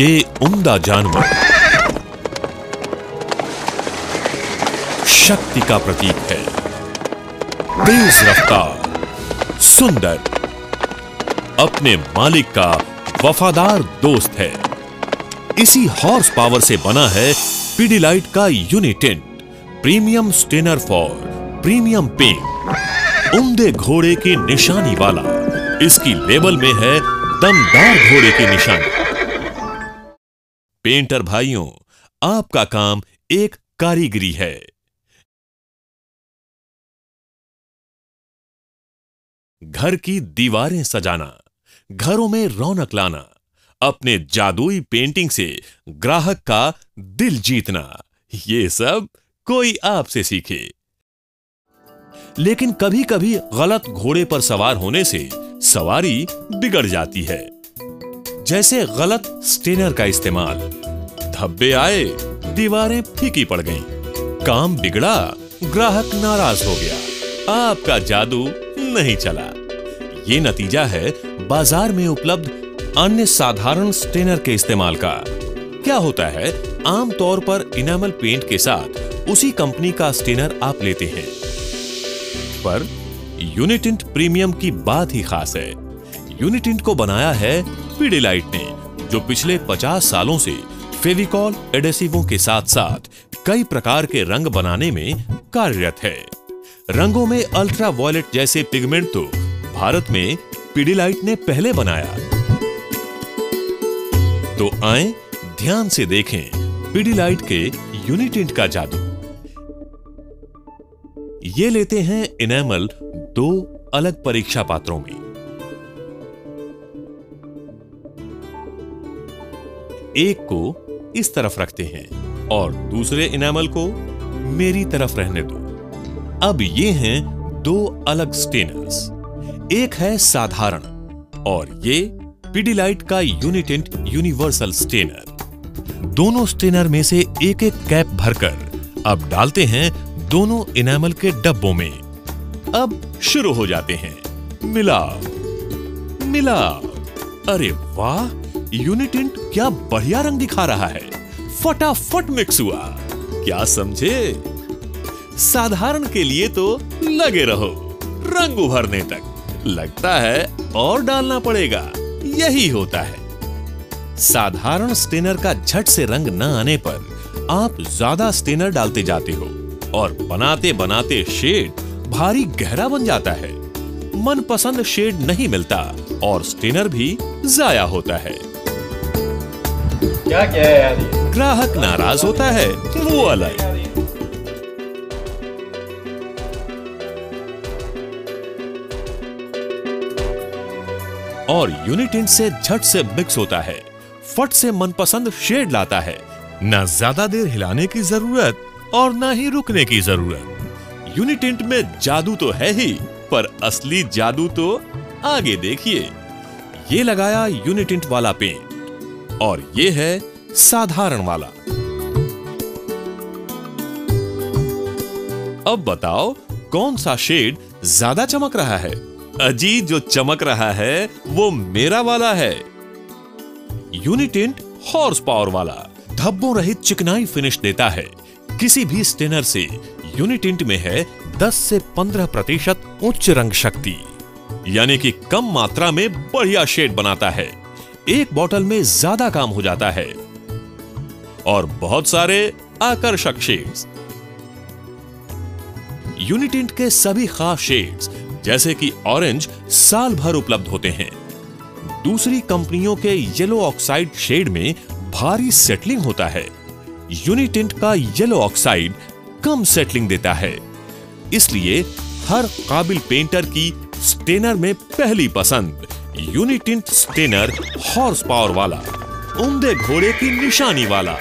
ये उम्दा जानवर शक्ति का प्रतीक है। तेज रफ्तार, सुंदर, अपने मालिक का वफादार दोस्त है। इसी हॉर्स पावर से बना है पीडीलाइट का Unitint premium stainer for premium paint उम्दे घोड़े की निशानी वाला। इसकी लेबल में है दमदार घोड़े की निशानी। पेंटर भाइयों, आपका काम एक कारीगरी है। घर की दीवारें सजाना, घरों में रौनक लाना, अपने जादुई पेंटिंग से ग्राहक का दिल जीतना, ये सब कोई आपसे सीखे। लेकिन कभी कभी गलत घोड़े पर सवार होने से सवारी बिगड़ जाती है। जैसे गलत स्टेनर का इस्तेमाल। धब्बे आए दीवारें फीकी पड़ गईं, काम बिगड़ा ग्राहक नाराज़ हो गया आपका जादू नहीं चला। ये नतीजा है बाज़ार में उपलब्ध अन्य साधारण स्टेनर के इस्तेमाल का। क्या होता है आमतौर पर इनामल पेंट के साथ उसी कंपनी का स्टेनर आप लेते हैं। पर यूनिटिंट प्रीमियम की बात ही खास है। यूनिटिंट को बनाया है पीडीलाइट ने, जो पिछले 50 सालों से फेविकॉल एडेसिवों के साथ साथ कई प्रकार के रंग बनाने में कार्यरत है। रंगों में अल्ट्रा वॉयलेट जैसे पिगमेंट तो भारत में पीडीलाइट ने पहले बनाया। तो आए, ध्यान से देखें पीडीलाइट के यूनिटिंट का जादू। ये लेते हैं इनेमल दो अलग परीक्षा पात्रों में। एक को इस तरफ़ रखते हैं और दूसरे इनेमल को मेरी तरफ़ रहने दो। अब ये हैं दो अलग स्टेनर्स। एक है साधारण और ये पीडीलाइट का यूनिटेंट यूनिवर्सल स्टेनर। दोनों स्टेनर में से एक एक कैप भरकर अब डालते हैं दोनों इनामल के डब्बों में। अब शुरू हो जाते हैं। मिला मिला अरे वाह! यूनिटेंट क्या बढ़िया रंग दिखा रहा है। फटाफट मिक्स हुआ। क्या समझे? साधारण के लिए तो लगे रहो। रंग उभरने तक। लगता है और डालना पड़ेगा। यही होता है। साधारण स्टेनर का झट से रंग न आने पर आप ज़्यादा स्टेनर डालते जाते हो और बनाते बनाते शेड भारी गहरा बन जाता है। मनपसंद शेड नहीं मिलता और स्टेनर भी जाया होता है। क्या क्या है यार ग्राहक नाराज़ होता है, वो अलग। और यूनिटिंट से झट से मिक्स होता है। फट से मनपसंद शेड लाता है। न ज़्यादा देर हिलाने की ज़रूरत और न ही रुकने की ज़रूरत। यूनिटिंट में जादू तो है ही, पर असली जादू तो आगे देखिए। ये लगाया यूनिटिंट वाला पेंट और ये है साधारण वाला। अब बताओ, कौन सा शेड ज़्यादा चमक रहा है? अजी जो चमक रहा है, वो मेरा वाला है। यूनिटेंट हॉर्स पावर वाला, धब्बों रहित चिकनाई फिनिश देता है। किसी भी स्टेनर से यूनिटेंट में है 10 से 15 प्रतिशत उच्च रंग शक्ति। यानी कि कम मात्रा में बढ़िया शेड बनाता है। एक बोतल में ज़्यादा काम हो जाता है। और बहुत सारे आकर्षक शेड्स यूनिटिंट के सभी खास शेड्स जैसे कि ऑरेंज साल भर उपलब्ध होते हैं। दूसरी कंपनियों के येलो ऑक्साइड शेड में भारी सेटलिंग होता है। यूनिटिंट का येलो ऑक्साइड कम सेटलिंग देता है। इसलिए हर काबिल पेंटर की स्टेनर में पहली पसंद। यूनिटिंट स्टेनर हॉर्स पावर वाला उमदे घोड़े की निशानी वाला।